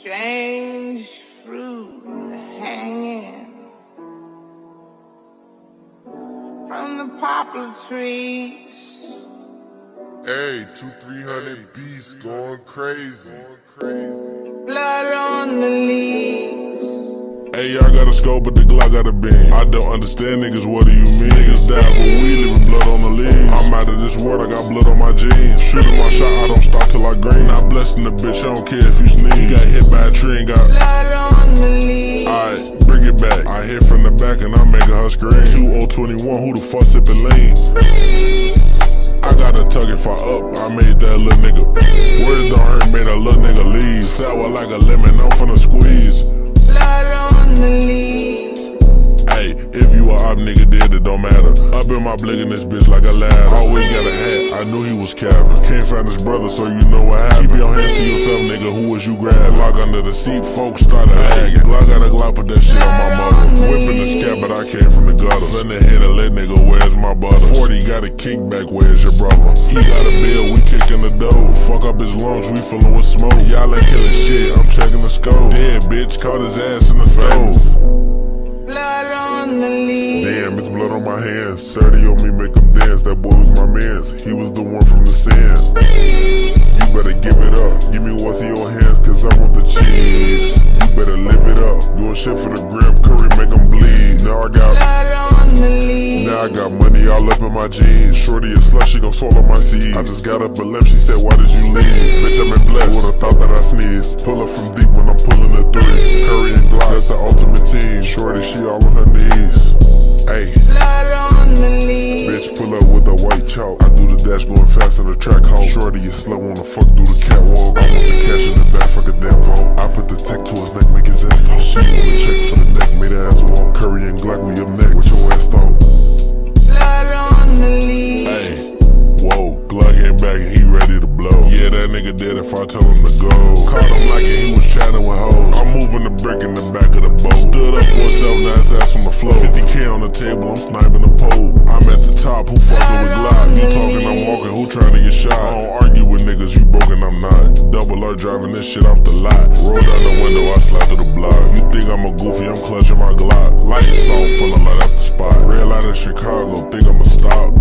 strange fruit hanging from the poplar trees. Hey, two three hundred beasts going crazy. Blood on the leaves. Hey, y'all got a scope, but the Glock got a beam. I don't understand niggas, what do you mean? Niggas die, but we leaving blood on the leaves. I'm out of this world, I got blood on my jeans. Shooting my shot, I don't stop till I green. Not blessing the bitch, I don't care if you sneeze. Got hit hit from the back and I'm making her scream. 2021, who the fuck sippin' lean? I gotta tug if I up, I made that little nigga. Words don't hurt, made a little nigga leave. Sour like a lemon, I'm finna squeeze. Blood on the leaves. Hey, if you a op nigga dead, it don't matter. Up in my blick this bitch like a ladder. Always got a hat, I knew he was capping. Can't find his brother, so you know what happened. Keep your hands to yourself, nigga. Who was you grabbing? Lock under the seat, folks started lagging. Glock got a Glock, put that shit on my mother. Whipping the scab, but I came from the gutter. Send the head and let nigga, where's my butter? 40 got a kickback, where's your brother? He got a bill, we kicking the dough. Fuck up his lungs, we fillin' with smoke. Y'all ain't killing shit, I'm checking the scope. Dead bitch, caught his ass in the stove. Blood on the leaves. Damn, it's blood on my hands. 30 on me, make him dance. That boy was my mans. He was the one from the sand. You better give it up. Give me what's in your hands, cause I want the cheese. You better live it up. Doing shit for the gram, money all up in my jeans. Shorty a slut, she gon' swallow my seed. I just got up and left, she said, Why did you leave? Bitch, I'm in blessed. Would've thought that I sneezed. Pull up from deep when I'm pulling a three. Curry and Glock, that's the ultimate team. Shorty, she all on her knees. Ayy. On the. Bitch pull up with a white chalk. I do the dash going fast in the Trackhawk. Shorty is slow wanna fuck through the catwalk. I want the cash in the back, dead if I tell him to go. Caught him like it, he was chatting with hoes. I'm moving the brick in the back of the boat. Stood up for himself, now his ass on the floor. 50k on the table, I'm sniping the pole. I'm at the top, who fucking with Glock? You talking, I'm walking, who trying to get shot? I don't argue with niggas, you broken, I'm not. Double R driving this shit off the lot. Roll down the window, I slide through the block. You think I'm a goofy, I'm clutching my Glock. Lights on, full of light up the spot. Red light in Chicago, think I'ma stop.